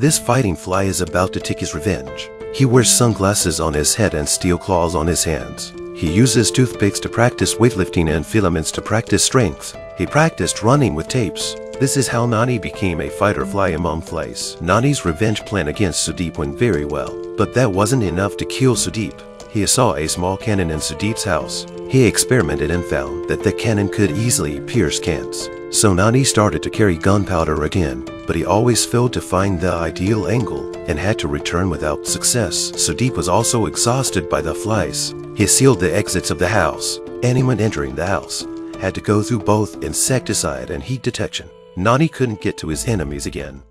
This fighting fly is about to take his revenge. He wears sunglasses on his head and steel claws on his hands. He uses toothpicks to practice weightlifting and filaments to practice strength. He practiced running with tapes. This is how Nani became a fighter fly among flies. Nani's revenge plan against Sudeep went very well, but that wasn't enough to kill Sudeep. He saw a small cannon in Sudeep's house. He experimented and found that the cannon could easily pierce cans. So Nani started to carry gunpowder again, but he always failed to find the ideal angle and had to return without success. Sudeep was also exhausted by the flies. He sealed the exits of the house. Anyone entering the house had to go through both insecticide and heat detection. Nani couldn't get to his enemies again.